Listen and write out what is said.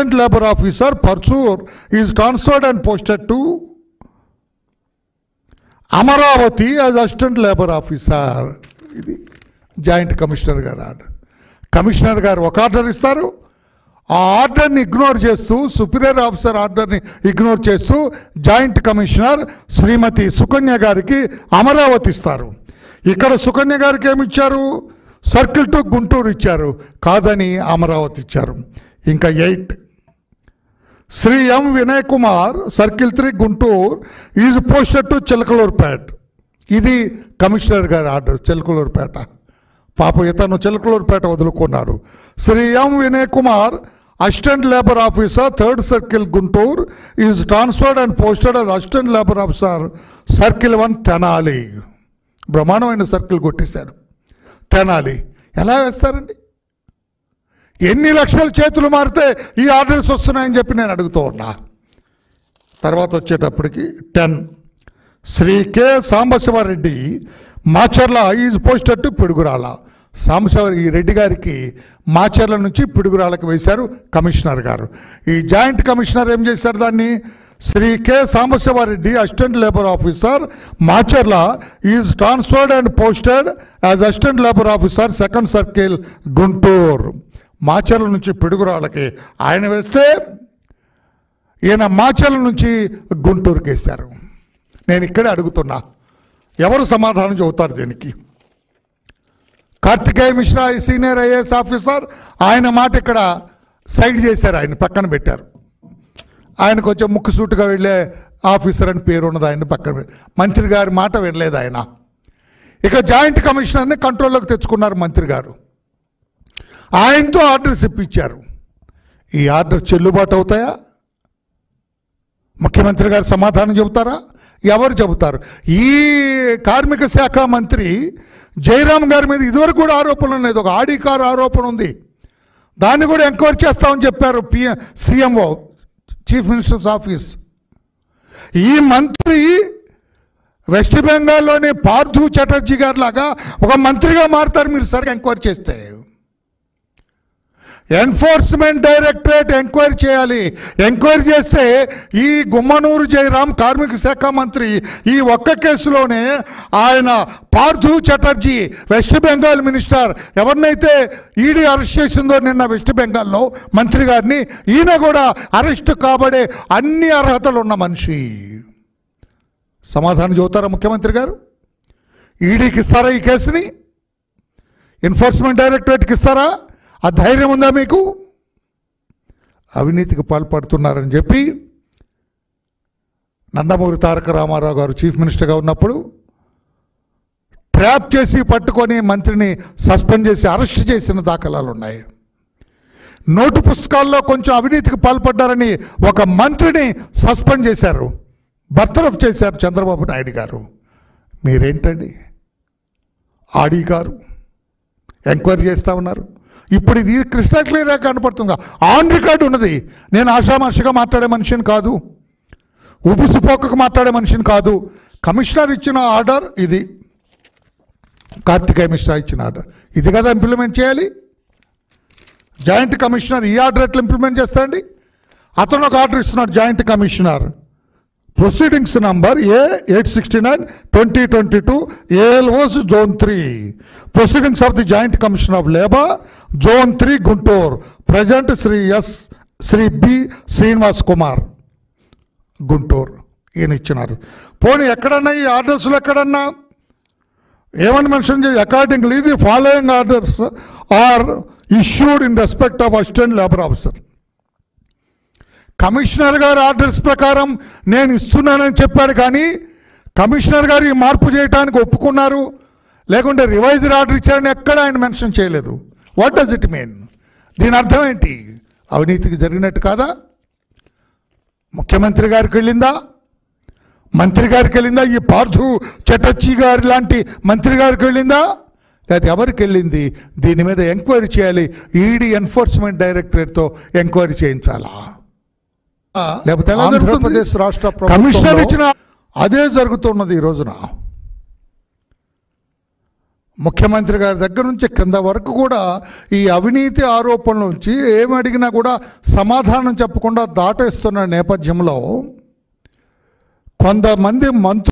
Assistant labour officer Parchur is transferred and posted to Amaravati as assistant labour officer ఇది joint commissioner గారు order. Commissioner గారు ఒక order ఇస్తారు. ఆ ఆర్డర్ని ఇగ్నోర్ చేస్తూ సుపీరియర్ ఆఫీసర్ ఆర్డర్ని ఇగ్నోర్ చేస్తూ జాయింట్ కమిషనర్ శ్రీమతి సుకన్య గారికి అమరావతి ఇస్తారు. ఇక్కడ సుకన్య గారికి ఏమి ఇచ్చారు? సర్కిల్ టు గుంటూరు ఇచ్చారు. కాదని అమరావతి ఇచ్చారు. ఇంకా eight Shri M Vinay Kumar circle three Guntur is posted to Chilakaluripet ఇది కమిషనర్ గారి ఆర్డర్ చిలకలూరుపేట పాప ఇతను Chilakaluripet వదులుకున్నాడు Shri M Vinay Kumar assistant labour officer third circle Guntur is transferred and posted as assistant labour officer circle one Tenali బ్రహ్మాండమైన circle కొట్టేశాడు. తెనాలి ఎలా వేస్తారండి? ఎన్ని లక్షల చేతులు మారితే ఈ ఆర్డర్స్ వస్తున్నాయని చెప్పి నేను అడుగుతూ ఉన్నా. తర్వాత వచ్చేటప్పటికి ten. Shri K Sambasivareddy Macherla is posted to Piduguralla. Sambasiva ఈ రెడ్డి గారికి మాచర్ల నుంచి పిడుగురాలకు వేశారు కమిషనర్ గారు. ఈ జాయింట్ కమిషనర్ ఏం చేశారు దాన్ని? Shri K Sambasivareddy assistant labour officer Macherla is transferred and posted as assistant labour officer second circle Guntur. Macherla నుంచి పిడుగురాళ్ళకి ఆయన వేస్తే ఈయన మాచర్ల నుంచి గుంటూరుకి వేశారు నేను ఇక్కడే అడుగుతున్నా ఎవరు సమాధానం చెబుతారు దీనికి? Karthikeya Mishra senior IAS officer ఆయన మాట ఇక్కడ సైడ్ చేశారు ఆయన పక్కన పెట్టారు. ఆయన కొంచెం ముక్కుసూటుగా వెళ్ళే ఆఫీసర్ అని పేరు ఉన్నది ఆయన పక్కన మంత్రి గారి మాట వినలేదు ఆయన. ఇక జాయింట్ కమిషనర్ని కంట్రోల్లోకి తెచ్చుకున్నారు మంత్రి గారు. ఆయనతో ఆర్డర్స్ ఇప్పించారు. ఈ ఆర్డర్ చెల్లుబాటు అవుతాయా? ముఖ్యమంత్రి గారు సమాధానం చెబుతారా? ఎవరు చెబుతారు? ఈ కార్మిక శాఖ మంత్రి జయరామ్ గారి మీద ఇదివరకు కూడా ఆరోపణలు ఉన్నాయి. ఒక ఆడి కారు ఆరోపణ ఉంది. దాన్ని కూడా ఎంక్వైరీ చేస్తామని చెప్పారు PM CMO chief minister's office. ఈ మంత్రి వెస్ట్ బెంగాల్లోని పార్థు చటర్జీ గారి లాగా ఒక మంత్రిగా మారుతారు మీరు సరిగా ఎంక్వైరీ చేస్తే. ఎన్ఫోర్స్మెంట్ డైరెక్టరేట్ ఎంక్వైరీ చేయాలి. ఎంక్వైరీ చేస్తే ఈ గుమ్మనూరు జయరాం కార్మిక శాఖ మంత్రి ఈ ఒక్క కేసులోనే ఆయన పార్థు చటర్జీ వెస్ట్ బెంగాల్ మినిస్టర్ ఎవరినైతే ఈడీ అరెస్ట్ చేసిందో నిన్న వెస్ట్ బెంగాల్లో మంత్రి గారిని ఈయన కూడా అరెస్ట్ కాబడే అన్ని అర్హతలు ఉన్న మనిషి. సమాధానం చెబుతారా ముఖ్యమంత్రి గారు? ఈడీకి ఇస్తారా ఈ కేసుని? ఎన్ఫోర్స్మెంట్ డైరెక్టరేట్కి ఇస్తారా? ఆ ధైర్యం ఉందా మీకు? అవినీతికి పాల్పడుతున్నారని చెప్పి నందమూరి తారక రామారావు గారు చీఫ్ మినిస్టర్గా ఉన్నప్పుడు ట్రాప్ చేసి పట్టుకొని మంత్రిని సస్పెండ్ చేసి అరెస్ట్ చేసిన దాఖలాలు ఉన్నాయి నోటు పుస్తకాల్లో కొంచెం అవినీతికి పాల్పడ్డారని ఒక మంత్రిని సస్పెండ్ చేశారు. బర్తరఫ్ చేశారు చంద్రబాబు నాయుడు గారు. మీరేంటండి? ఆడి గారు ఎంక్వైరీ చేస్తూ ఉన్నారు. ఇప్పుడు ఇది క్రిస్టల్ క్లియర్గా కనపడుతుందా? ఆన్ రికార్డు ఉన్నది. నేను ఆషామాషిగా మాట్లాడే మనిషిని కాదు. ఉబుసుపోకకు మాట్లాడే మనిషిని కాదు. కమిషనర్ ఇచ్చిన ఆర్డర్ ఇది. కార్తికేయ మిశ్రా ఇచ్చిన ఆర్డర్. ఇది కదా ఇంప్లిమెంట్ చేయాలి? జాయింట్ కమిషనర్ ఈ ఆర్డర్ ఎట్లా ఇంప్లిమెంట్ చేస్తాండి అతను ఒక ఆర్డర్ ఇస్తున్నాడు joint commissioner. Proceedings number A eight sixty nine twenty twenty two ALOs zone three proceedings of the joint commission of labour zone three Guntur. Present Shri S Shri B Srinivas Kumar Guntur. ఈయన ఇచ్చినారు. పోనీ ఎక్కడన్నా ఈ ఆర్డర్స్లో ఎక్కడన్నా? ఏమని mention చేసి accordingly the following orders are issued in respect of assistant labour officer commissioner గారి orders ప్రకారం నేను ఇస్తున్నానని చెప్పాడు కానీ కమిషనర్ గారు ఈ మార్పు చేయడానికి ఒప్పుకున్నారు. లేకుంటే రివైజ్డ్ ఆర్డర్ ఇచ్చారని ఎక్కడ ఆయన మెన్షన్ చేయలేదు. వాట్ డస్ ఇట్ మీన్ దీని అర్థం ఏంటి? అవినీతికి జరిగినట్టు కాదా? ముఖ్యమంత్రి గారికి వెళ్ళిందా? మంత్రి గారికి వెళ్ళిందా? ఈ పార్థు చటర్జీ గారి లాంటి మంత్రి గారికి వెళ్ళిందా? లేకపోతే ఎవరికి వెళ్ళింది? దీని మీద ఎంక్వైరీ చేయాలి. ఈడీ ఎన్ఫోర్స్మెంట్ డైరెక్టరేట్తో ఎంక్వైరీ చేయించాలా? లేకపోతే? ఆంధ్రప్రదేశ్ రాష్ట్ర కమిషనర్ ఇచ్చిన అదే జరుగుతున్నది ఈ రోజున. ముఖ్యమంత్రి గారి దగ్గర నుంచి కింద వరకు కూడా ఈ అవినీతి ఆరోపణల నుంచి ఏమి అడిగినా కూడా సమాధానం చెప్పకుండా దాటేస్తున్న నేపథ్యంలో కొంతమంది మంత్రులు